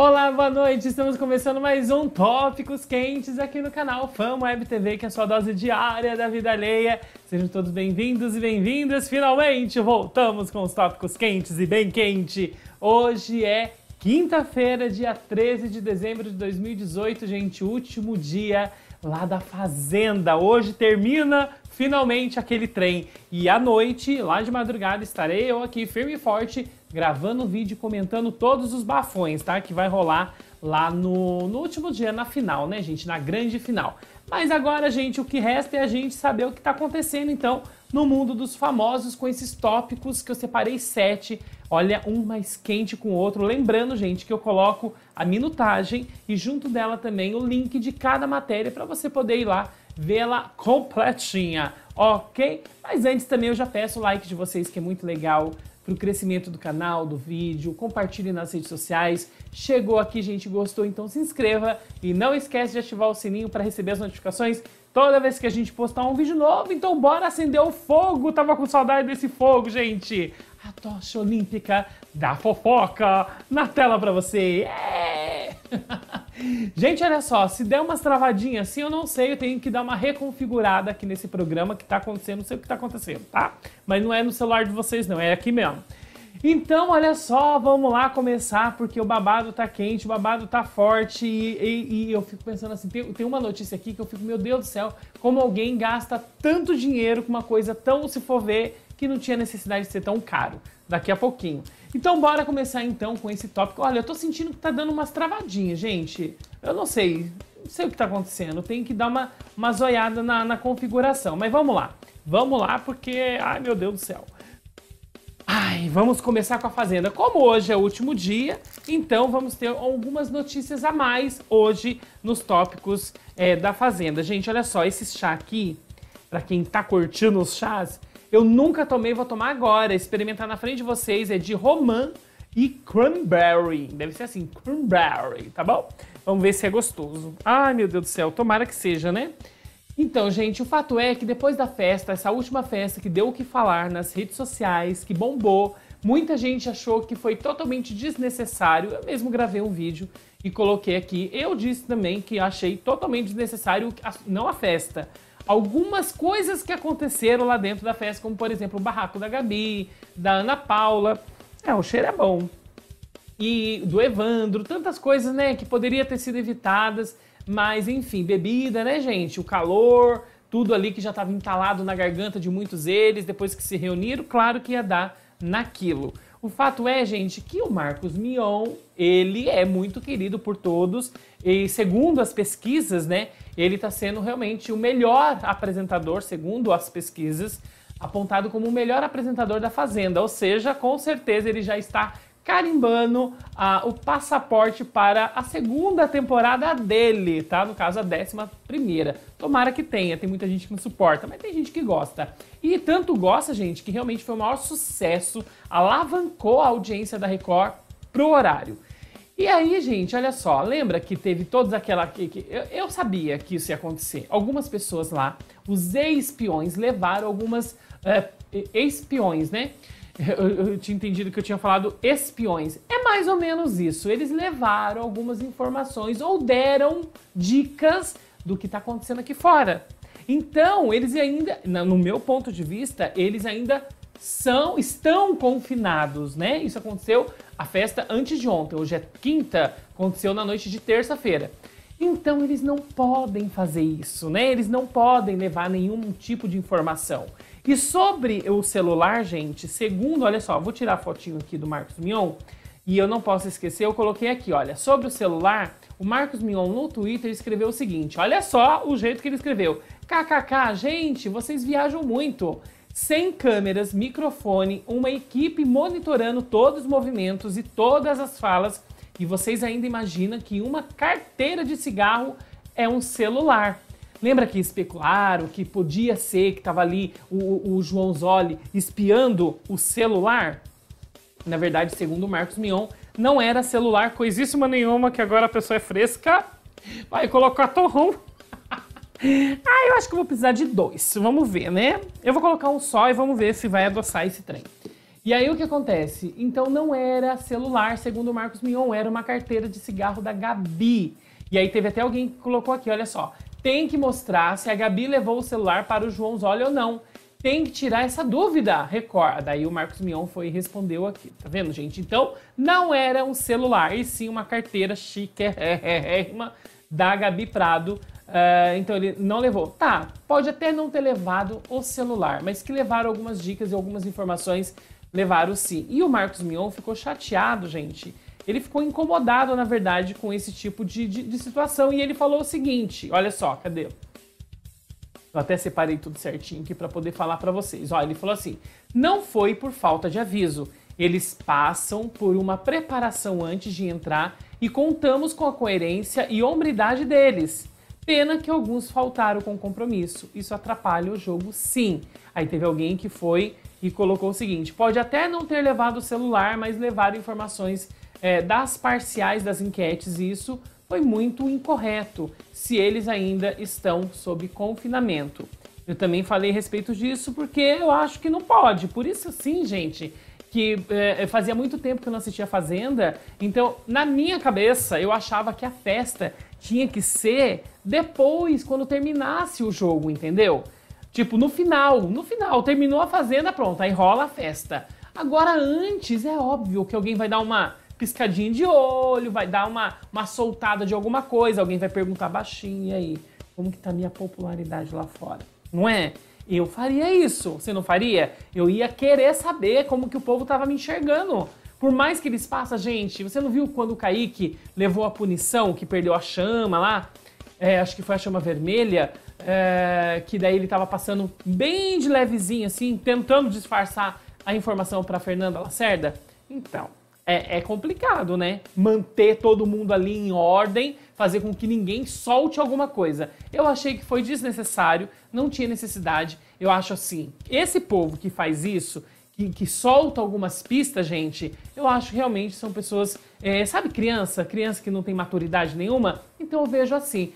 Olá, boa noite! Estamos começando mais um Tópicos Quentes aqui no canal Fama Web TV, que é a sua dose diária da vida alheia. Sejam todos bem-vindos e bem-vindas. Finalmente voltamos com os tópicos quentes e bem quente. Hoje é quinta-feira, dia 13 de dezembro de 2018, gente, último dia lá da Fazenda. Hoje termina finalmente aquele trem. E à noite, lá de madrugada, estarei eu aqui firme e forte gravando vídeo comentando todos os bafões, tá? Que vai rolar lá no, no último dia, na final, né, gente? Na grande final. Mas agora, gente, o que resta é a gente saber o que está acontecendo, então, no mundo dos famosos com esses tópicos que eu separei sete. Olha, um mais quente com o outro. Lembrando, gente, que eu coloco a minutagem e junto dela também o link de cada matéria para você poder ir lá vê-la completinha, ok? Mas antes também eu já peço o like de vocês, que é muito legal para o crescimento do canal, do vídeo, compartilhe nas redes sociais. Chegou aqui, gente, gostou, então se inscreva e não esquece de ativar o sininho para receber as notificações toda vez que a gente postar um vídeo novo. Então bora acender o fogo, tava com saudade desse fogo, gente. A tocha olímpica da fofoca na tela para você. É! Gente, olha só, se der umas travadinhas assim, eu não sei, eu tenho que dar uma reconfigurada aqui nesse programa que tá acontecendo, não sei o que tá acontecendo, tá? Mas não é no celular de vocês não, é aqui mesmo. Então, olha só, vamos lá começar, porque o babado tá quente, o babado tá forte, e, e, e eu fico pensando assim, tem, tem, uma notícia aqui que eu fico, meu Deus do céu, como alguém gasta tanto dinheiro com uma coisa tão, se for ver, que não tinha necessidade de ser tão caro. Daqui a pouquinho. Então bora começar então com esse tópico. Olha, eu tô sentindo que tá dando umas travadinhas, gente. Eu não sei, não sei o que tá acontecendo. Tem que dar uma, uma zoiada na, na configuração. Mas vamos lá. Vamos lá porque, ai meu Deus do céu. Ai, vamos começar com a Fazenda. Como hoje é o último dia, então vamos ter algumas notícias a mais hoje nos tópicos é, da Fazenda. Gente, olha só, esse chá aqui, para quem tá curtindo os chás, eu nunca tomei, vou tomar agora. Experimentar na frente de vocês. É de romã e cranberry. Deve ser assim, cranberry, tá bom? Vamos ver se é gostoso. Ai, meu Deus do céu, tomara que seja, né? Então, gente, o fato é que depois da festa, essa última festa que deu o que falar nas redes sociais, que bombou, muita gente achou que foi totalmente desnecessário. Eu mesmo gravei um vídeo e coloquei aqui. Eu disse também que achei totalmente desnecessário, não a festa, algumas coisas que aconteceram lá dentro da festa, como por exemplo o barraco da Gabi, da Ana Paula. É, o cheiro é bom. E do Evandro, tantas coisas, né, que poderia ter sido evitadas, mas enfim, bebida, né, gente? O calor, tudo ali que já estava entalado na garganta de muitos deles, depois que se reuniram, claro que ia dar naquilo. O fato é, gente, que o Marcos Mion, ele é muito querido por todos e segundo as pesquisas, né, ele está sendo realmente o melhor apresentador, segundo as pesquisas, apontado como o melhor apresentador da Fazenda, ou seja, com certeza ele já está carimbando ah, o passaporte para a segunda temporada dele, tá? No caso, a décima primeira. Tomara que tenha, tem muita gente que não suporta, mas tem gente que gosta. E tanto gosta, gente, que realmente foi o maior sucesso, alavancou a audiência da Record pro horário. E aí, gente, olha só, lembra que teve todos aquela. Que, que, eu, eu, sabia que isso ia acontecer. Algumas pessoas lá, os espiões, levaram algumas. É, espiões, né? Eu, eu, tinha entendido que eu tinha falado espiões. É mais ou menos isso. Eles levaram algumas informações ou deram dicas do que está acontecendo aqui fora. Então, eles ainda, no meu ponto de vista, eles ainda são, estão confinados, né? Isso aconteceu a festa antes de ontem. Hoje é quinta, aconteceu na noite de terça-feira. Então eles não podem fazer isso, né? Eles não podem levar nenhum tipo de informação. E sobre o celular, gente, segundo, olha só, vou tirar a fotinho aqui do Marcos Mion e eu não posso esquecer, eu coloquei aqui, olha, sobre o celular, o Marcos Mion no Twitter escreveu o seguinte, olha só o jeito que ele escreveu. KKK, gente, vocês viajam muito. Sem câmeras, microfone, uma equipe monitorando todos os movimentos e todas as falas, e vocês ainda imaginam que uma carteira de cigarro é um celular. Lembra que especularam que podia ser que estava ali o, o João Zoli espiando o celular? Na verdade, segundo o Marcos Mion, não era celular coisíssima nenhuma, que agora a pessoa é fresca. Vai colocar torrão. ah, eu acho que vou precisar de dois. Vamos ver, né? Eu vou colocar um só e vamos ver se vai adoçar esse trem. E aí o que acontece? Então não era celular, segundo o Marcos Mion, era uma carteira de cigarro da Gabi. E aí teve até alguém que colocou aqui, olha só, tem que mostrar se a Gabi levou o celular para o João Zoli ou não. Tem que tirar essa dúvida, Record. Daí o Marcos Mion foi e respondeu aqui, tá vendo, gente? Então não era um celular, e sim uma carteira chique da Gabi Prado. Uh, então ele não levou. Tá, pode até não ter levado o celular, mas que levaram algumas dicas e algumas informações, levaram sim. E o Marcos Mion ficou chateado, gente. Ele ficou incomodado, na verdade, com esse tipo de, de, de situação. E ele falou o seguinte: olha só, cadê? Eu até separei tudo certinho aqui para poder falar para vocês. Olha, ele falou assim: não foi por falta de aviso. Eles passam por uma preparação antes de entrar e contamos com a coerência e hombridade deles. Pena que alguns faltaram com compromisso. Isso atrapalha o jogo, sim. Aí teve alguém que foi e colocou o seguinte: pode até não ter levado o celular, mas levar informações é, das parciais das enquetes. E isso foi muito incorreto, se eles ainda estão sob confinamento. Eu também falei a respeito disso porque eu acho que não pode. Por isso, sim, gente, que é, fazia muito tempo que eu não assistia Fazenda, então na minha cabeça eu achava que a festa tinha que ser depois, quando terminasse o jogo, entendeu? Tipo, no final, no final, terminou a Fazenda, pronto, aí rola a festa. Agora, antes, é óbvio que alguém vai dar uma piscadinha de olho, vai dar uma, uma soltada de alguma coisa, alguém vai perguntar baixinho, aí, como que tá minha popularidade lá fora? Não é? Eu faria isso. Você não faria? Eu ia querer saber como que o povo tava me enxergando. Por mais que eles passem, gente, você não viu quando o Kaique levou a punição, que perdeu a chama lá? É, acho que foi a chama vermelha, é, que daí ele tava passando bem de levezinho, assim, tentando disfarçar a informação para Fernanda Lacerda. Então, é, é, complicado, né? Manter todo mundo ali em ordem, fazer com que ninguém solte alguma coisa. Eu achei que foi desnecessário, não tinha necessidade. Eu acho assim, esse povo que faz isso, que, que solta algumas pistas, gente, eu acho realmente são pessoas. É, sabe, criança? Criança que não tem maturidade nenhuma? Então eu vejo assim.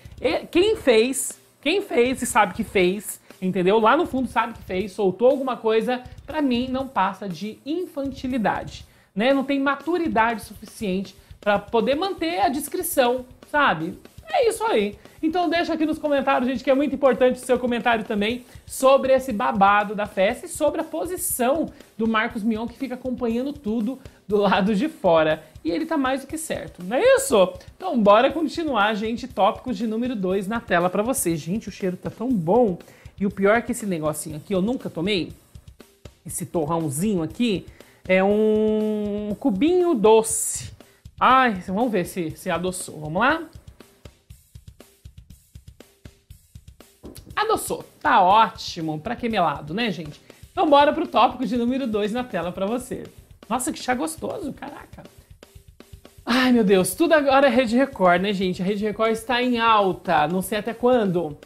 Quem fez, quem fez e sabe que fez, entendeu? Lá no fundo sabe que fez, soltou alguma coisa, para mim não passa de infantilidade né? Não tem maturidade suficiente para poder manter a descrição, sabe? É isso aí. Então deixa aqui nos comentários, gente, que é muito importante o seu comentário também sobre esse babado da festa e sobre a posição do Marcos Mion que fica acompanhando tudo do lado de fora. E ele tá mais do que certo, não é isso? Então bora continuar, gente, tópicos de número 2 na tela para vocês. Gente, o cheiro tá tão bom. E o pior é que esse negocinho aqui eu nunca tomei. Esse torrãozinho aqui, é um cubinho doce. Ai, vamos ver se, se adoçou. Vamos lá? Adoçou. Tá ótimo. Pra que melado, né, gente? Então bora pro tópico de número 2 na tela pra você. Nossa, que chá gostoso, caraca. Ai, meu Deus, tudo agora é Rede Record, né, gente? A Rede Record está em alta, não sei até quando.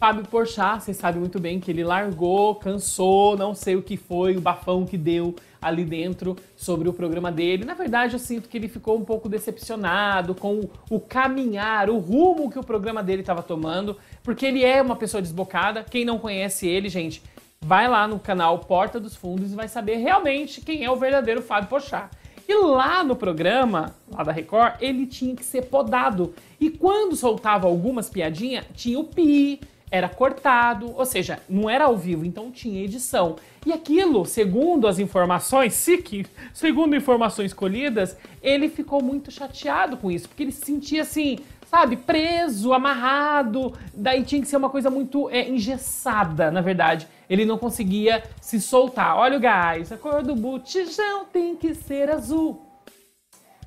Fábio Porchat, vocês sabem muito bem que ele largou, cansou, não sei o que foi, o bafão que deu ali dentro sobre o programa dele. Na verdade, eu sinto que ele ficou um pouco decepcionado com o, caminhar, o rumo que o programa dele estava tomando, porque ele é uma pessoa desbocada. Quem não conhece ele, gente, vai lá no canal Porta dos Fundos e vai saber realmente quem é o verdadeiro Fábio Porchat. E lá no programa, lá da Record, ele tinha que ser podado. E quando soltava algumas piadinhas, tinha o pi, era cortado, ou seja, não era ao vivo, então tinha edição. E aquilo, segundo as informações, SIC, segundo informações colhidas, ele ficou muito chateado com isso, porque ele se sentia assim, sabe, preso, amarrado, daí tinha que ser uma coisa muito é, engessada, na verdade. Ele não conseguia se soltar. Olha o gás, a cor do botijão tem que ser azul.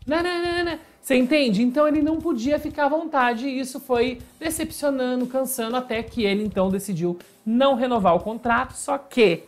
Nananana. Você entende? Então ele não podia ficar à vontade e isso foi decepcionando, cansando, até que ele então decidiu não renovar o contrato. Só que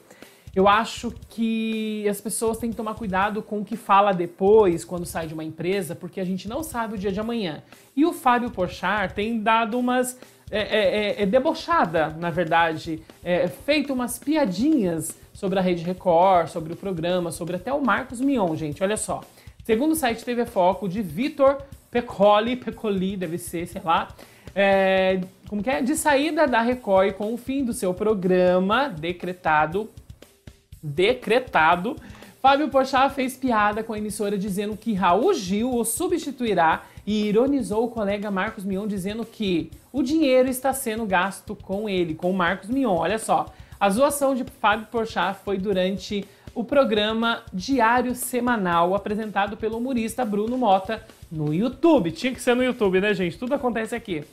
eu acho que as pessoas têm que tomar cuidado com o que fala depois, quando sai de uma empresa, porque a gente não sabe o dia de amanhã. E o Fábio Porchat tem dado umas. É, é, é, é debochada, na verdade, é, feito umas piadinhas sobre a Rede Record, sobre o programa, sobre até o Marcos Mion, gente. Olha só. Segundo o site TV Foco, de Vitor Pecoli, Pecoli, deve ser, sei lá, é, como que é? De saída da Record com o fim do seu programa decretado, decretado Fábio Porchat fez piada com a emissora dizendo que Raul Gil o substituirá e ironizou o colega Marcos Mion dizendo que o dinheiro está sendo gasto com ele, com o Marcos Mion. Olha só, a zoação de Fábio Porchat foi durante o programa Diário Semanal apresentado pelo humorista Bruno Mota no YouTube. Tinha que ser no YouTube, né, gente? Tudo acontece aqui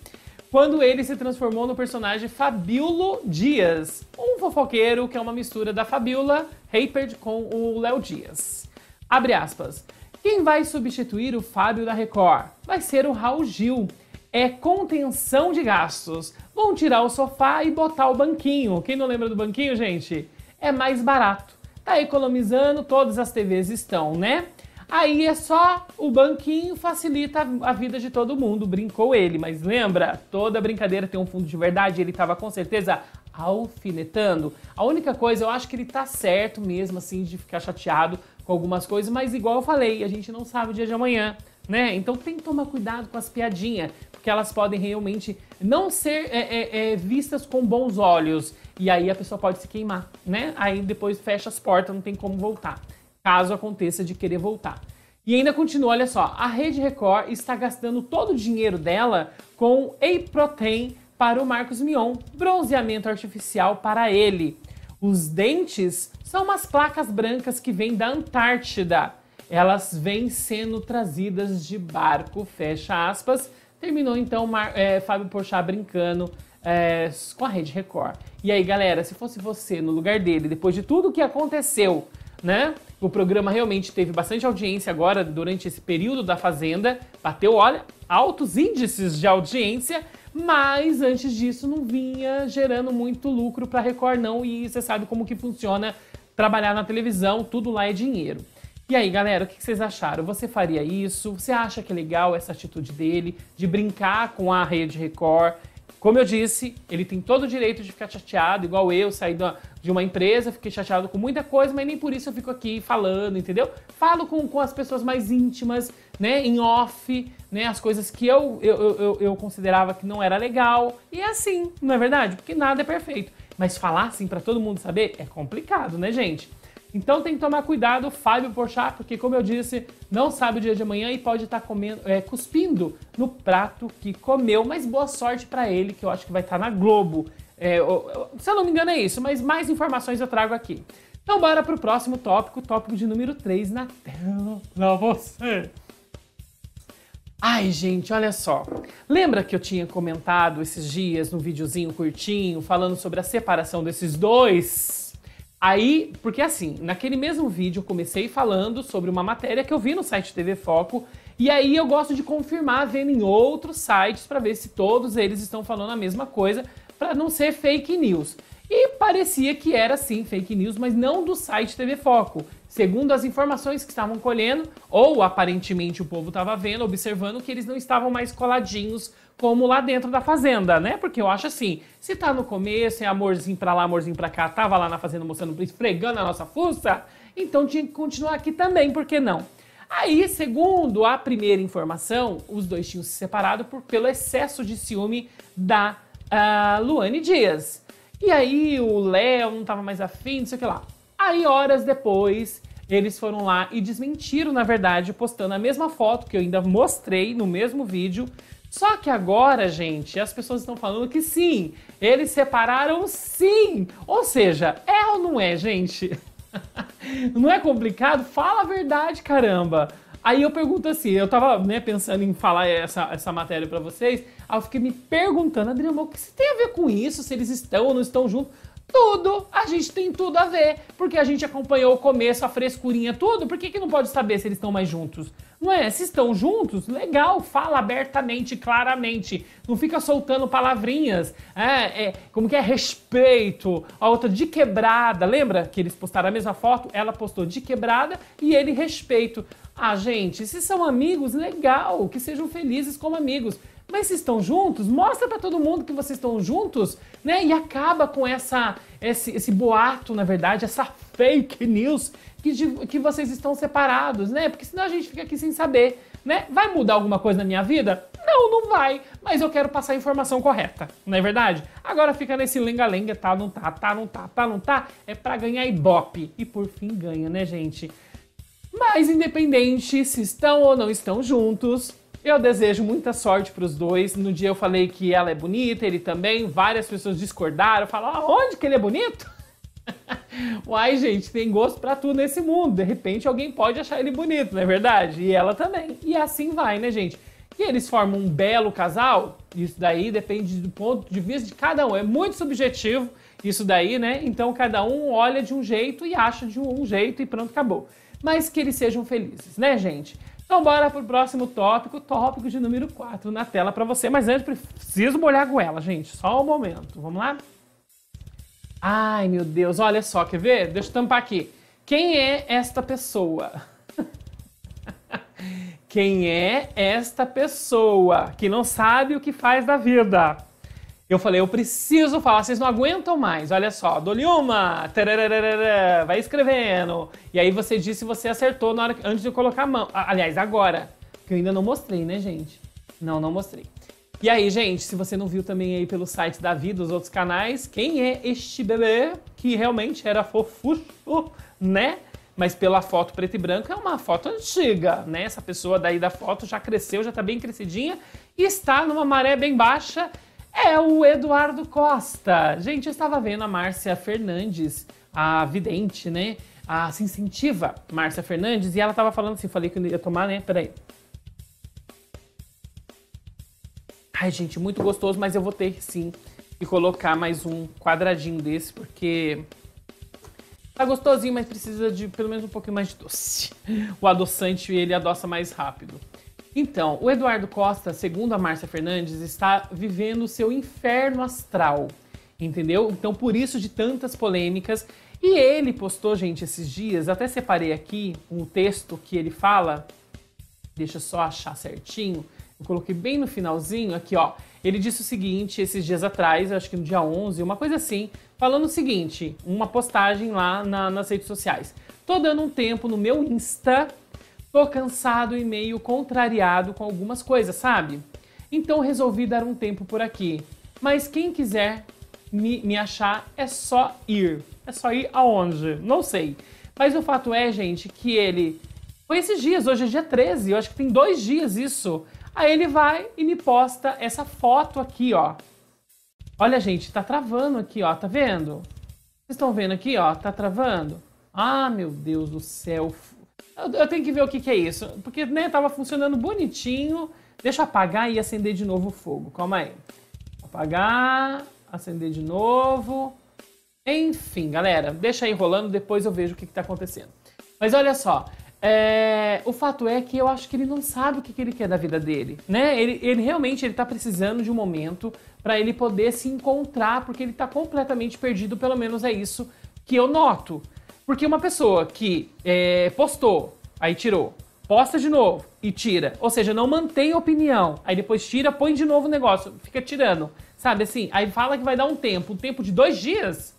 quando ele se transformou no personagem Fabíolo Dias, um fofoqueiro que é uma mistura da Fabiola Rapert com o Léo Dias. Abre aspas. Quem vai substituir o Fábio da Record? Vai ser o Raul Gil. É contenção de gastos. Vão tirar o sofá e botar o banquinho. Quem não lembra do banquinho, gente? É mais barato. Tá economizando, todas as TVs estão, né? Aí é só o banquinho facilita a vida de todo mundo, brincou ele. Mas lembra, toda brincadeira tem um fundo de verdade, ele estava com certeza alfinetando. A única coisa, eu acho que ele tá certo mesmo, assim, de ficar chateado com algumas coisas, mas igual eu falei, a gente não sabe o dia de amanhã, né? Então tem que tomar cuidado com as piadinhas, porque elas podem realmente não ser é, é, é, vistas com bons olhos. E aí a pessoa pode se queimar, né? Aí depois fecha as portas, não tem como voltar caso aconteça de querer voltar. E ainda continua, olha só, a Rede Record está gastando todo o dinheiro dela com Eiprotein para o Marcos Mion, bronzeamento artificial para ele. Os dentes são umas placas brancas que vêm da Antártida. Elas vêm sendo trazidas de barco, fecha aspas. Terminou então Mar é, Fábio Porchat brincando é, com a Rede Record. E aí, galera, se fosse você no lugar dele, depois de tudo que aconteceu, né? O programa realmente teve bastante audiência agora durante esse período da Fazenda. Bateu, olha, altos índices de audiência, mas antes disso não vinha gerando muito lucro para Record não, e você sabe como que funciona trabalhar na televisão, tudo lá é dinheiro. E aí, galera, o que vocês acharam? Você faria isso? Você acha que é legal essa atitude dele de brincar com a rede Record? Como eu disse, ele tem todo o direito de ficar chateado, igual eu, saí de uma empresa, fiquei chateado com muita coisa, mas nem por isso eu fico aqui falando, entendeu? Falo com, com as pessoas mais íntimas, né, em off, né, as coisas que eu, eu, eu, eu considerava que não era legal. E é assim, não é verdade? Porque nada é perfeito. Mas falar assim para todo mundo saber é complicado, né, gente? Então tem que tomar cuidado, Fábio Porchat, porque como eu disse, não sabe o dia de amanhã e pode estar tá comendo, é, cuspindo no prato que comeu. Mas boa sorte para ele, que eu acho que vai estar tá na Globo. É, se eu não me engano é isso, mas mais informações eu trago aqui. Então bora pro próximo tópico, tópico de número 3 na tela pra você. Ai, gente, olha só. Lembra que eu tinha comentado esses dias no videozinho curtinho falando sobre a separação desses dois Aí, porque assim, naquele mesmo vídeo eu comecei falando sobre uma matéria que eu vi no site TV Foco, e aí eu gosto de confirmar vendo em outros sites para ver se todos eles estão falando a mesma coisa, para não ser fake news. E parecia que era sim fake news, mas não do site TV Foco. Segundo as informações que estavam colhendo, ou aparentemente o povo estava vendo, observando que eles não estavam mais coladinhos como lá dentro da fazenda, né? Porque eu acho assim, se tá no começo, é amorzinho pra lá, amorzinho pra cá, tava lá na fazenda mostrando, esfregando a nossa fuça, então tinha que continuar aqui também, por que não? Aí, segundo a primeira informação, os dois tinham se separado por, pelo excesso de ciúme da uh, Luane Dias. E aí o Léo não tava mais afim, não sei o que lá. Aí, horas depois, eles foram lá e desmentiram, na verdade, postando a mesma foto que eu ainda mostrei no mesmo vídeo. Só que agora, gente, as pessoas estão falando que sim, eles separaram sim. Ou seja, é ou não é, gente? não é complicado? Fala a verdade, caramba. Aí eu pergunto assim, eu tava né, pensando em falar essa, essa matéria para vocês, aí eu fiquei me perguntando, Adriano, o que isso tem a ver com isso? Se eles estão ou não estão juntos? Tudo! A gente tem tudo a ver, porque a gente acompanhou o começo, a frescurinha, tudo. Por que, que não pode saber se eles estão mais juntos? Não é? Se estão juntos, legal, fala abertamente, claramente. Não fica soltando palavrinhas. É, é, como que é respeito. A outra de quebrada. Lembra que eles postaram a mesma foto? Ela postou de quebrada e ele respeito. Ah, gente, se são amigos, legal, que sejam felizes como amigos. Mas se estão juntos, mostra para todo mundo que vocês estão juntos, né? E acaba com essa esse, esse boato, na verdade, essa fake news que, de, que vocês estão separados, né? Porque senão a gente fica aqui sem saber. né? Vai mudar alguma coisa na minha vida? Não, não vai, mas eu quero passar a informação correta, não é verdade? Agora fica nesse lenga-lenga, tá, não tá, tá, não tá, tá, não tá, é para ganhar ibope. E por fim ganha, né, gente? Mas independente se estão ou não estão juntos, eu desejo muita sorte para os dois. No dia eu falei que ela é bonita, ele também. Várias pessoas discordaram, falaram: aonde que ele é bonito? Uai, gente, tem gosto para tudo nesse mundo. De repente alguém pode achar ele bonito, não é verdade? E ela também. E assim vai, né, gente? E eles formam um belo casal. Isso daí depende do ponto de vista de cada um. É muito subjetivo isso daí, né? Então cada um olha de um jeito e acha de um jeito e pronto, acabou. Mas que eles sejam felizes, né, gente? Então bora pro próximo tópico, tópico de número 4 na tela para você. Mas antes preciso molhar a goela, gente. Só um momento. Vamos lá? Ai, meu Deus, olha só, quer ver? Deixa eu tampar aqui. Quem é esta pessoa? Quem é esta pessoa que não sabe o que faz da vida? Eu falei, eu preciso falar, vocês não aguentam mais. Olha só, dou-lhe uma, vai escrevendo. E aí você disse se você acertou na hora, antes de colocar a mão. Aliás, agora, que eu ainda não mostrei, né, gente? Não, não mostrei. E aí, gente, se você não viu também aí pelo site da vida, os outros canais, quem é este bebê que realmente era fofucho, né? Mas pela foto preto e branco é uma foto antiga, né? Essa pessoa daí da foto já cresceu, já tá bem crescidinha e está numa maré bem baixa é o Eduardo Costa. Gente, eu estava vendo a Márcia Fernandes, a vidente, né? A se incentiva Márcia Fernandes, e ela estava falando assim, falei que eu ia tomar, né? Peraí. Ai, gente, muito gostoso, mas eu vou ter sim que colocar mais um quadradinho desse, porque tá gostosinho, mas precisa de pelo menos um pouquinho mais de doce. O adoçante, ele adoça mais rápido. Então, o Eduardo Costa, segundo a Márcia Fernandes, está vivendo o seu inferno astral, entendeu? Então, por isso de tantas polêmicas. E ele postou, gente, esses dias, até separei aqui um texto que ele fala. Deixa eu só achar certinho. Eu coloquei bem no finalzinho aqui, ó. Ele disse o seguinte esses dias atrás, acho que no dia 11, uma coisa assim, falando o seguinte, uma postagem lá na, nas redes sociais. Tô dando um tempo no meu Insta Tô cansado e meio contrariado com algumas coisas, sabe? Então resolvi dar um tempo por aqui. Mas quem quiser me, me achar é só ir. É só ir aonde? Não sei. Mas o fato é, gente, que ele. Foi esses dias, hoje é dia 13, eu acho que tem dois dias isso. Aí ele vai e me posta essa foto aqui, ó. Olha, gente, tá travando aqui, ó. Tá vendo? Vocês estão vendo aqui, ó? Tá travando? Ah, meu Deus do céu. Eu, eu, tenho que ver o que, que é isso. Porque, né, tava funcionando bonitinho. Deixa eu apagar e acender de novo o fogo. Calma aí. Apagar, acender de novo. Enfim, galera, deixa aí rolando, depois eu vejo o que, que tá acontecendo. Mas olha só, é, o fato é que eu acho que ele não sabe o que, que ele quer da vida dele, né? Ele, ele realmente ele tá precisando de um momento para ele poder se encontrar, porque ele tá completamente perdido, pelo menos é isso que eu noto. Porque uma pessoa que é, postou, aí tirou, posta de novo e tira, ou seja, não mantém opinião, aí depois tira, põe de novo o negócio, fica tirando, sabe assim? Aí fala que vai dar um tempo, um tempo de dois dias,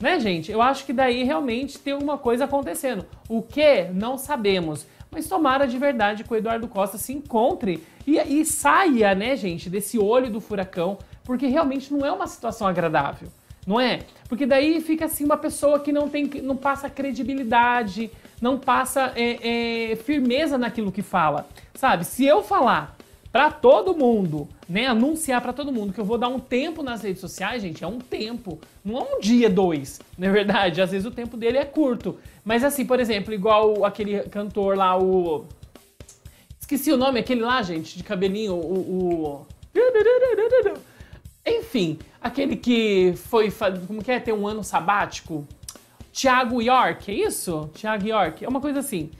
né, gente? Eu acho que daí realmente tem alguma coisa acontecendo. O que? Não sabemos. Mas tomara de verdade que o Eduardo Costa se encontre e, e saia, né, gente, desse olho do furacão, porque realmente não é uma situação agradável não é? Porque daí fica assim uma pessoa que não tem, não passa credibilidade, não passa é, é, firmeza naquilo que fala, sabe? Se eu falar para todo mundo, né, anunciar para todo mundo que eu vou dar um tempo nas redes sociais, gente, é um tempo, não é um dia, dois, não é verdade? Às vezes o tempo dele é curto, mas assim, por exemplo, igual aquele cantor lá, o esqueci o nome, aquele lá, gente, de cabelinho, o, o... Enfim, aquele que foi, como que é, ter um ano sabático? Tiago York, é isso? Tiago York, é uma coisa assim.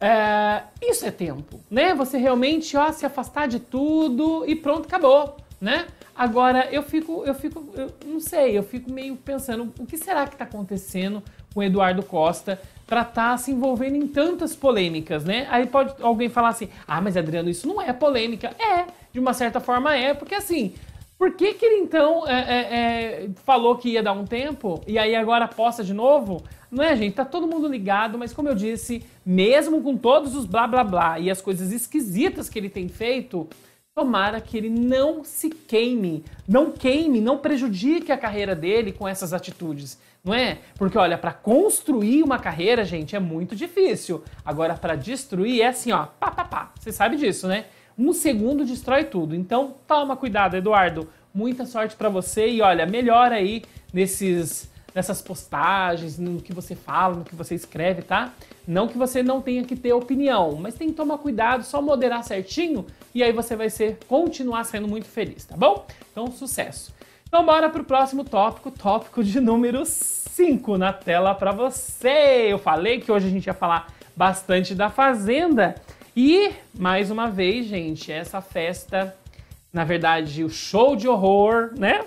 É, isso é tempo, né? Você realmente, ó, se afastar de tudo e pronto, acabou, né? Agora, eu fico, eu fico, eu não sei, eu fico meio pensando, o que será que está acontecendo com o Eduardo Costa para estar tá se envolvendo em tantas polêmicas, né? Aí pode alguém falar assim, ah, mas Adriano, isso não é polêmica. É, de uma certa forma é, porque assim, Por que, que ele então é, é, é, falou que ia dar um tempo e aí agora posta de novo? Não é, gente? Tá todo mundo ligado, mas como eu disse, mesmo com todos os blá blá blá e as coisas esquisitas que ele tem feito, tomara que ele não se queime, não queime, não prejudique a carreira dele com essas atitudes, não é? Porque olha, para construir uma carreira, gente, é muito difícil. Agora para destruir é assim, ó, pá pá pá. Você sabe disso, né? Um segundo destrói tudo. Então, toma cuidado, Eduardo. Muita sorte para você e olha, melhora aí nesses nessas postagens, no que você fala, no que você escreve, tá? Não que você não tenha que ter opinião, mas tem que tomar cuidado, só moderar certinho e aí você vai ser continuar sendo muito feliz, tá bom? Então, sucesso. Então, bora pro próximo tópico, tópico de número 5 na tela para você. Eu falei que hoje a gente ia falar bastante da Fazenda e, mais uma vez, gente, essa festa, na verdade, o show de horror, né?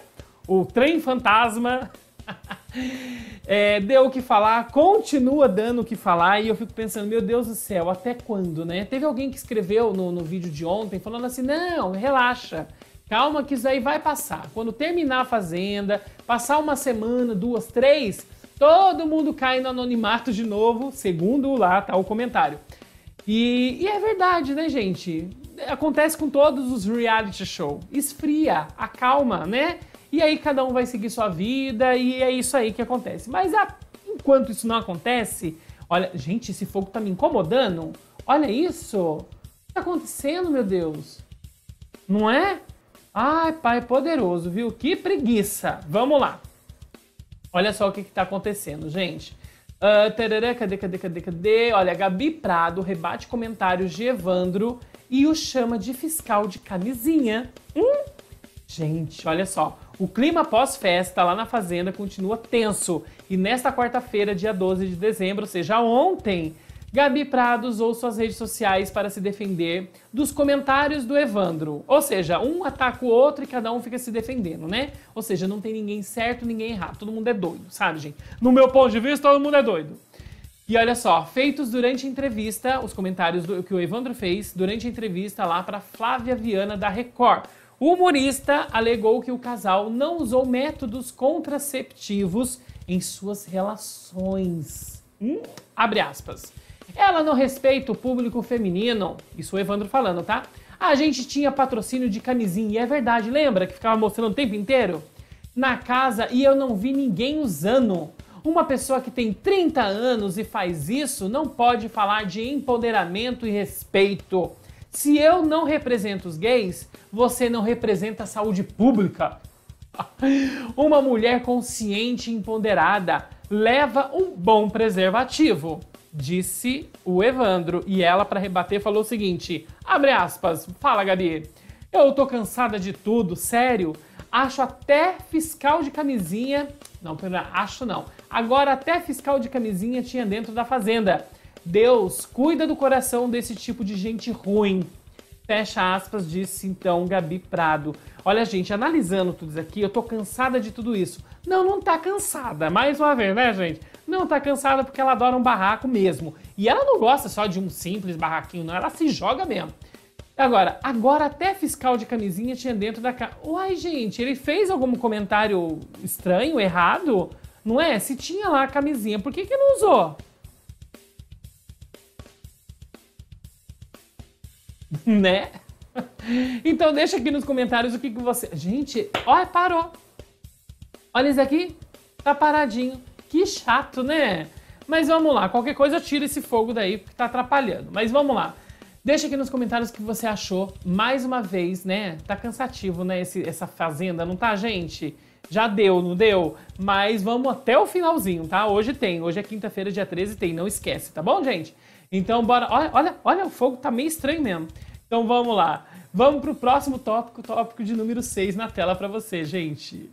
O trem fantasma é, deu o que falar, continua dando o que falar, e eu fico pensando, meu Deus do céu, até quando, né? Teve alguém que escreveu no, no vídeo de ontem falando assim: não, relaxa. Calma que isso aí vai passar. Quando terminar a fazenda, passar uma semana, duas, três, todo mundo cai no anonimato de novo, segundo lá tá o comentário. E, e é verdade, né, gente? Acontece com todos os reality show. Esfria, acalma, né? E aí cada um vai seguir sua vida e é isso aí que acontece. Mas a, enquanto isso não acontece, olha, gente, esse fogo tá me incomodando. Olha isso. O que tá acontecendo, meu Deus? Não é? Ai, pai poderoso, viu? Que preguiça. Vamos lá. Olha só o que, que tá acontecendo, gente. Uh, tarará, cadê, cadê, cadê, cadê? Olha, Gabi Prado rebate comentários de Evandro e o chama de fiscal de camisinha. Hum? Gente, olha só. O clima pós-festa lá na Fazenda continua tenso. E nesta quarta-feira, dia 12 de dezembro, ou seja, ontem, Gabi Prado usou suas redes sociais para se defender dos comentários do Evandro. Ou seja, um ataca o outro e cada um fica se defendendo, né? Ou seja, não tem ninguém certo, ninguém errado. Todo mundo é doido, sabe, gente? No meu ponto de vista, todo mundo é doido. E olha só, feitos durante a entrevista, os comentários do, que o Evandro fez durante a entrevista lá para Flávia Viana da Record. O humorista alegou que o casal não usou métodos contraceptivos em suas relações. Hum? Abre aspas. Ela não respeita o público feminino. Isso o Evandro falando, tá? A gente tinha patrocínio de camisinha, e é verdade, lembra que ficava mostrando o tempo inteiro? Na casa e eu não vi ninguém usando. Uma pessoa que tem 30 anos e faz isso não pode falar de empoderamento e respeito. Se eu não represento os gays, você não representa a saúde pública. Uma mulher consciente e empoderada leva um bom preservativo, disse o Evandro. E ela, para rebater, falou o seguinte: abre aspas, fala Gabi. Eu tô cansada de tudo, sério. Acho até fiscal de camisinha. Não, pera, acho não. Agora até fiscal de camisinha tinha dentro da fazenda. Deus, cuida do coração desse tipo de gente ruim. Fecha aspas, disse então Gabi Prado. Olha, gente, analisando tudo isso aqui, eu tô cansada de tudo isso. Não, não tá cansada. Mais uma vez, né, gente? Não tá cansada porque ela adora um barraco mesmo. E ela não gosta só de um simples barraquinho, não. Ela se joga mesmo. Agora, agora até fiscal de camisinha tinha dentro da casa. Uai, gente, ele fez algum comentário estranho, errado? Não é? Se tinha lá a camisinha, por que, que não usou? né? Então deixa aqui nos comentários o que, que você. Gente, olha, parou. Olha isso aqui. Tá paradinho. Que chato, né? Mas vamos lá. Qualquer coisa eu tiro esse fogo daí, porque tá atrapalhando. Mas vamos lá. Deixa aqui nos comentários o que você achou. Mais uma vez, né? Tá cansativo, né? Esse, essa fazenda, não tá, gente? Já deu, não deu? Mas vamos até o finalzinho, tá? Hoje tem. Hoje é quinta-feira, dia 13, tem. Não esquece, tá bom, gente? Então, bora. Olha, olha, olha, o fogo tá meio estranho mesmo. Então vamos lá. Vamos pro próximo tópico, tópico de número 6 na tela para você, gente.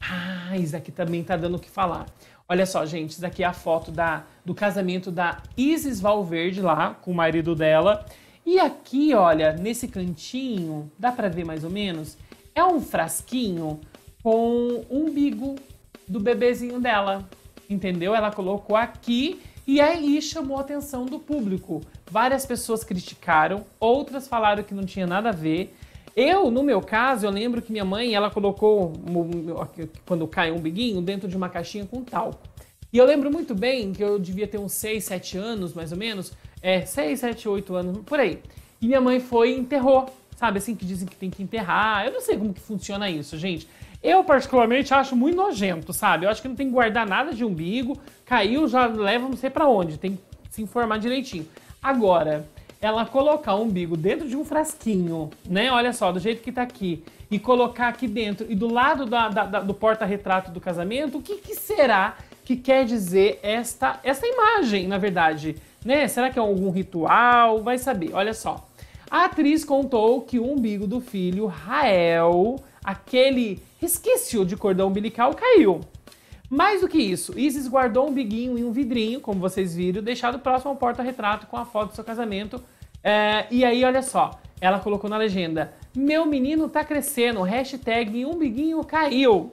Ah, isso aqui também tá dando o que falar. Olha só, gente, isso aqui é a foto da, do casamento da Isis Valverde lá com o marido dela. E aqui, olha, nesse cantinho, dá para ver mais ou menos, é um frasquinho com o umbigo do bebezinho dela. Entendeu? Ela colocou aqui e aí chamou a atenção do público. Várias pessoas criticaram, outras falaram que não tinha nada a ver. Eu, no meu caso, eu lembro que minha mãe, ela colocou, quando cai um umbiguinho, dentro de uma caixinha com talco. E eu lembro muito bem que eu devia ter uns 6, 7 anos, mais ou menos. É, 6, 7, 8 anos, por aí. E minha mãe foi e enterrou. Sabe assim, que dizem que tem que enterrar. Eu não sei como que funciona isso, gente. Eu, particularmente, acho muito nojento, sabe? Eu acho que não tem que guardar nada de umbigo. Caiu, já leva não sei para onde. Tem que se informar direitinho. Agora, ela colocar o umbigo dentro de um frasquinho, né? Olha só, do jeito que tá aqui. E colocar aqui dentro. E do lado da, da, da, do porta-retrato do casamento, o que, que será que quer dizer esta, esta imagem, na verdade? Né? Será que é algum ritual? Vai saber. Olha só. A atriz contou que o umbigo do filho, Rael, aquele resquício de cordão umbilical, caiu. Mais do que isso, Isis guardou um biguinho em um vidrinho, como vocês viram, deixado próximo ao porta-retrato com a foto do seu casamento. É, e aí, olha só, ela colocou na legenda: Meu menino tá crescendo, hashtag um biguinho caiu.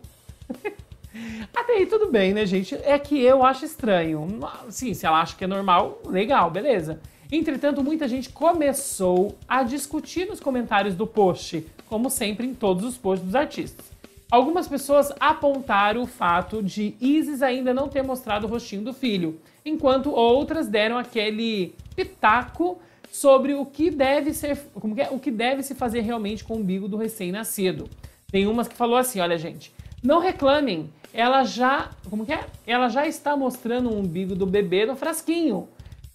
Até aí tudo bem, né, gente? É que eu acho estranho. Sim, se ela acha que é normal, legal, beleza. Entretanto, muita gente começou a discutir nos comentários do post, como sempre em todos os posts dos artistas. Algumas pessoas apontaram o fato de Isis ainda não ter mostrado o rostinho do filho, enquanto outras deram aquele pitaco sobre o que deve ser, como que é? o que deve se fazer realmente com o umbigo do recém-nascido. Tem umas que falou assim, olha gente, não reclamem, ela já, como que é? Ela já está mostrando o umbigo do bebê no frasquinho.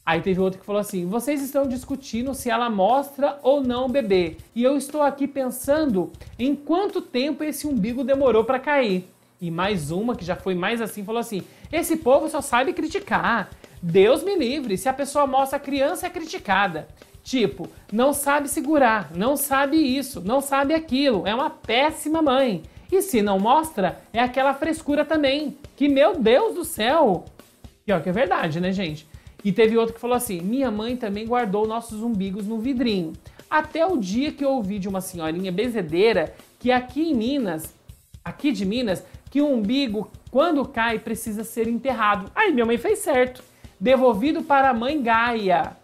Aí teve outro que falou assim: vocês estão discutindo se ela mostra ou não o bebê. E eu estou aqui pensando em quanto tempo esse umbigo demorou para cair. E mais uma que já foi mais assim falou assim: esse povo só sabe criticar. Deus me livre, se a pessoa mostra a criança é criticada. Tipo, não sabe segurar, não sabe isso, não sabe aquilo, é uma péssima mãe. E se não mostra, é aquela frescura também. Que meu Deus do céu! Pior que é verdade, né, gente? E teve outro que falou assim: minha mãe também guardou nossos umbigos no vidrinho. Até o dia que eu ouvi de uma senhorinha bezedeira que aqui em Minas, aqui de Minas, que o umbigo, quando cai, precisa ser enterrado. Aí minha mãe fez certo. Devolvido para a mãe Gaia.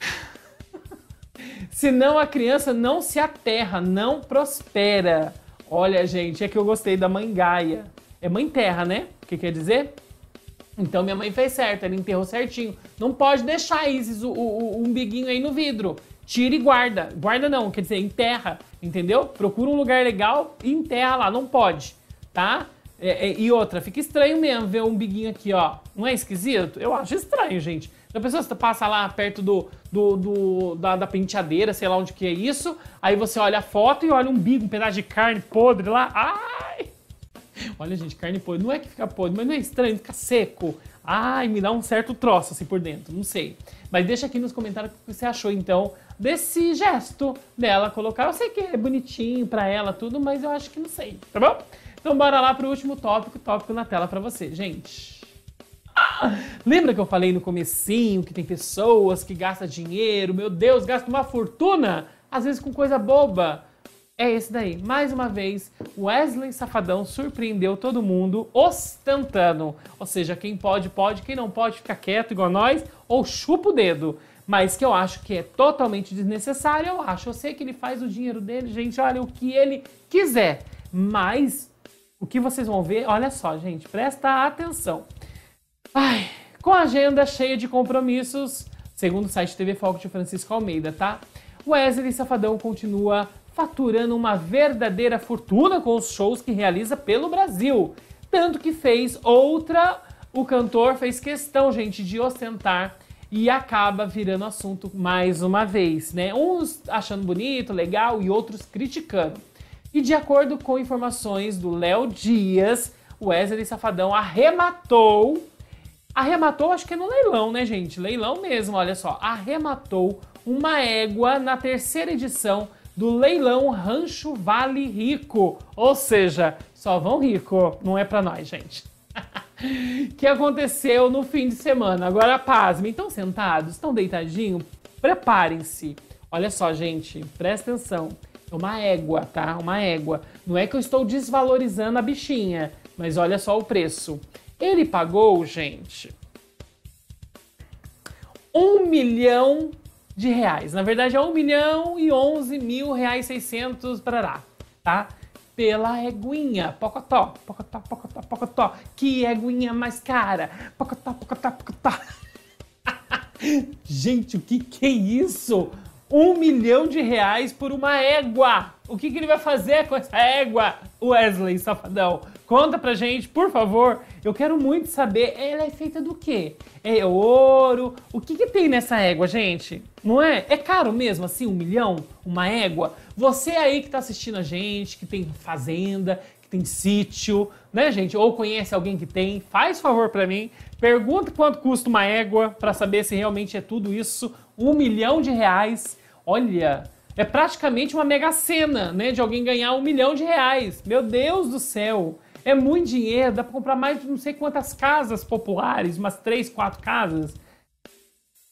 Senão a criança não se aterra, não prospera. Olha, gente, é que eu gostei da mãe Gaia. É mãe terra, né? O que quer dizer? Então minha mãe fez certo, ela enterrou certinho. Não pode deixar Isis, o, o, o umbiguinho aí no vidro. Tira e guarda. Guarda não, quer dizer, enterra, entendeu? Procura um lugar legal e enterra lá, não pode, tá? É, é, e outra, fica estranho mesmo ver o umbiguinho aqui, ó. Não é esquisito? Eu acho estranho, gente. A pessoa você passa lá perto do, do, do da, da, penteadeira, sei lá onde que é isso, aí você olha a foto e olha um umbigo, um pedaço de carne podre lá. Ai! Olha, gente, carne podre. Não é que fica podre, mas não é estranho, fica seco. Ai, me dá um certo troço assim por dentro, não sei. Mas deixa aqui nos comentários o que você achou, então, desse gesto dela colocar. Eu sei que é bonitinho pra ela, tudo, mas eu acho que não sei, tá bom? Então bora lá pro último tópico, tópico na tela pra você, gente. lembra que eu falei no comecinho que tem pessoas que gastam dinheiro, meu Deus, gastam uma fortuna, às vezes com coisa boba é esse daí. Mais uma vez, Wesley Safadão surpreendeu todo mundo ostentando. Ou seja, quem pode, pode, quem não pode, fica quieto igual nós, ou chupa o dedo. Mas que eu acho que é totalmente desnecessário, eu acho. Eu sei que ele faz o dinheiro dele, gente, olha, o que ele quiser. Mas o que vocês vão ver, olha só, gente, presta atenção. Ai, com a agenda cheia de compromissos, segundo o site TV Foco de Francisco Almeida, tá? Wesley Safadão continua faturando uma verdadeira fortuna com os shows que realiza pelo Brasil. Tanto que fez outra, o cantor fez questão, gente, de ostentar e acaba virando assunto mais uma vez, né? Uns achando bonito, legal e outros criticando. E de acordo com informações do Léo Dias, Wesley Safadão arrematou. Arrematou, acho que é no leilão, né, gente? Leilão mesmo, olha só. Arrematou uma égua na terceira edição do leilão Rancho Vale Rico. Ou seja, só vão rico, não é para nós, gente. que aconteceu no fim de semana. Agora, pasme, estão sentados? Estão deitadinhos? Preparem-se. Olha só, gente, presta atenção. É uma égua, tá? Uma égua. Não é que eu estou desvalorizando a bichinha, mas olha só o preço. Ele pagou, gente, um milhão de reais. Na verdade é 1 milhão e 11 mil reais 600 parará, tá? Pela eguinha, pocotó, pocotó, pocotó, pocotó. Que eguinha mais cara, pocotó, pocotó, pocotó. Gente, o que que é isso? Um milhão de reais por uma égua. O que, que ele vai fazer com essa égua, Wesley Safadão? Conta pra gente, por favor. Eu quero muito saber. Ela é feita do quê? É ouro? O que, que tem nessa égua, gente? Não é? É caro mesmo, assim, um milhão? Uma égua? Você aí que tá assistindo a gente, que tem fazenda, que tem sítio, né, gente? Ou conhece alguém que tem, faz favor para mim, pergunta quanto custa uma égua para saber se realmente é tudo isso. Um milhão de reais. Olha, é praticamente uma mega cena, né? De alguém ganhar um milhão de reais. Meu Deus do céu! É muito dinheiro, dá para comprar mais de não sei quantas casas populares, umas três, quatro casas.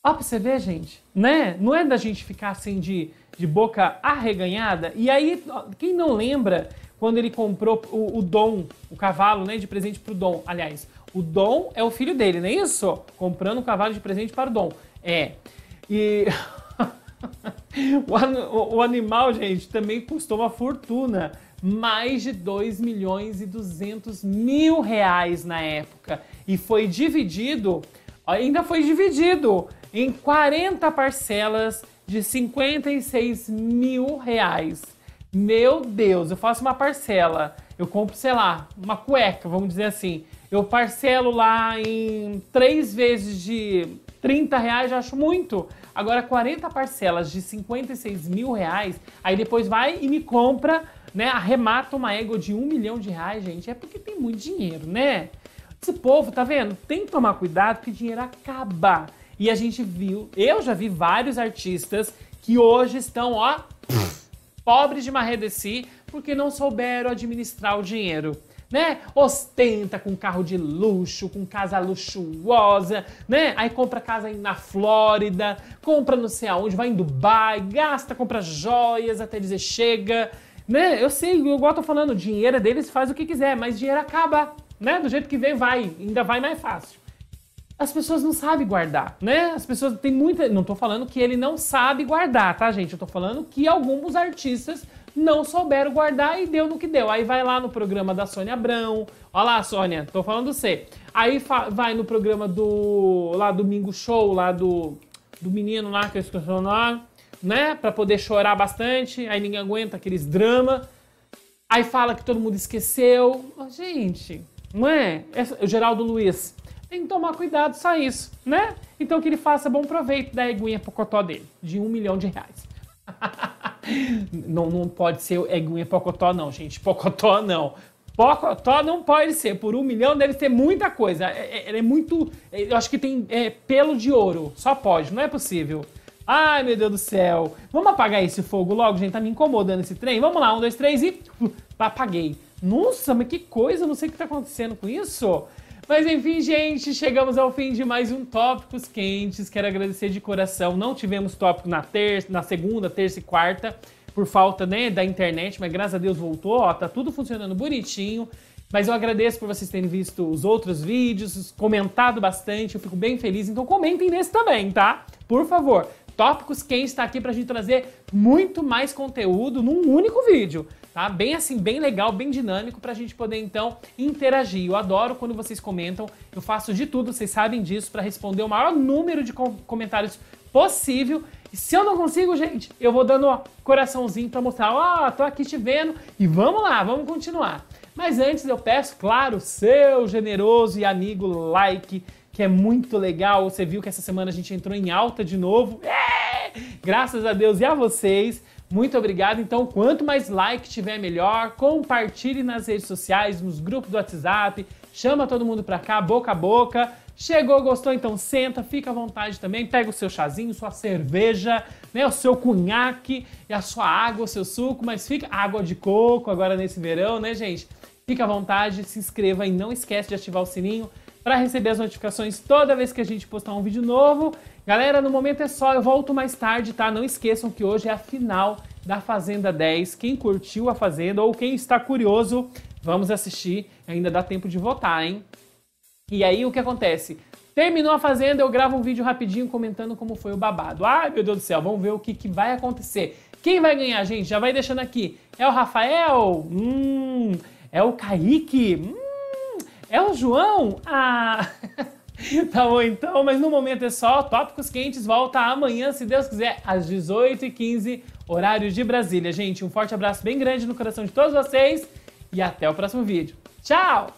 Ó, pra você ver, gente, né? Não é da gente ficar assim de, de boca arreganhada. E aí, quem não lembra quando ele comprou o, o Dom, o cavalo, né, de presente pro Dom. Aliás, o Dom é o filho dele, não é isso? Comprando um cavalo de presente para o Dom. É. E o, o, animal, gente, também custou uma fortuna. Mais de 2 milhões e 200 mil reais na época. E foi dividido, ainda foi dividido em 40 parcelas de 56 mil reais. Meu Deus, eu faço uma parcela, eu compro, sei lá, uma cueca, vamos dizer assim. Eu parcelo lá em três vezes de 30 reais, já acho muito. Agora, 40 parcelas de 56 mil reais, aí depois vai e me compra, né? Arremata uma égua de um milhão de reais, gente. É porque tem muito dinheiro, né? Esse povo, tá vendo? Tem que tomar cuidado porque dinheiro acaba. E a gente viu, eu já vi vários artistas que hoje estão, ó pobres de Marredeci porque não souberam administrar o dinheiro. Né? Ostenta com carro de luxo, com casa luxuosa, né? Aí compra casa na Flórida, compra não sei aonde, vai em Dubai, gasta, compra joias até dizer chega, né? Eu sei, igual eu tô falando, o dinheiro deles, faz o que quiser, mas dinheiro acaba, né? Do jeito que vem, vai, ainda vai mais fácil as pessoas não sabem guardar, né? As pessoas têm muita. Não tô falando que ele não sabe guardar, tá, gente? Eu tô falando que alguns artistas não souberam guardar e deu no que deu. Aí vai lá no programa da Sônia Abrão. Olha lá, Sônia, tô falando você. Aí vai no programa do. lá Domingo Show, lá do. do menino lá que eu esqueci o nome, né? Pra poder chorar bastante. Aí ninguém aguenta aqueles drama. Aí fala que todo mundo esqueceu. Oh, gente, não é? é o Geraldo Luiz tem que tomar cuidado, só isso, né? Então que ele faça bom proveito da eguinha pocotó dele, de um milhão de reais. não, não pode ser eguinha pocotó não, gente, pocotó não. Pocotó não pode ser, por um milhão deve ter muita coisa, é, é, é muito, é, eu acho que tem é, pelo de ouro, só pode, não é possível. Ai, meu Deus do céu. Vamos apagar esse fogo logo, gente. Tá me incomodando esse trem. Vamos lá, um, dois, três e... Apaguei. Nossa, mas que coisa. Não sei o que tá acontecendo com isso. Mas enfim, gente, chegamos ao fim de mais um Tópicos Quentes. Quero agradecer de coração. Não tivemos tópico na terça, na segunda, terça e quarta, por falta né, da internet, mas graças a Deus voltou, ó, tá tudo funcionando bonitinho. Mas eu agradeço por vocês terem visto os outros vídeos, comentado bastante, eu fico bem feliz. Então comentem nesse também, tá? Por favor. Tópicos Quentes está aqui pra gente trazer muito mais conteúdo num único vídeo tá? Bem assim, bem legal, bem dinâmico para a gente poder então interagir. Eu adoro quando vocês comentam, eu faço de tudo, vocês sabem disso, para responder o maior número de comentários possível. E se eu não consigo, gente, eu vou dando ó, coraçãozinho para mostrar, ó, oh, tô aqui te vendo e vamos lá, vamos continuar. Mas antes eu peço, claro, seu generoso e amigo like, que é muito legal. Você viu que essa semana a gente entrou em alta de novo. É! Graças a Deus e a vocês. Muito obrigado. Então, quanto mais like tiver, melhor. Compartilhe nas redes sociais, nos grupos do WhatsApp. Chama todo mundo pra cá, boca a boca. Chegou, gostou? Então senta, fica à vontade também. Pega o seu chazinho, sua cerveja, né, o seu cunhaque e a sua água, o seu suco, mas fica água de coco agora nesse verão, né, gente? Fica à vontade, se inscreva e não esquece de ativar o sininho para receber as notificações toda vez que a gente postar um vídeo novo. Galera, no momento é só, eu volto mais tarde, tá? Não esqueçam que hoje é a final da Fazenda 10. Quem curtiu a Fazenda ou quem está curioso, vamos assistir. Ainda dá tempo de votar, hein? E aí o que acontece? Terminou a Fazenda, eu gravo um vídeo rapidinho comentando como foi o babado. Ai, meu Deus do céu, vamos ver o que, que vai acontecer. Quem vai ganhar, gente? Já vai deixando aqui. É o Rafael? Hum, é o Kaique? Hum, é o João? Ah... tá bom então, mas no momento é só. Tópicos Quentes volta amanhã, se Deus quiser, às 18h15, horário de Brasília. Gente, um forte abraço bem grande no coração de todos vocês e até o próximo vídeo. Tchau!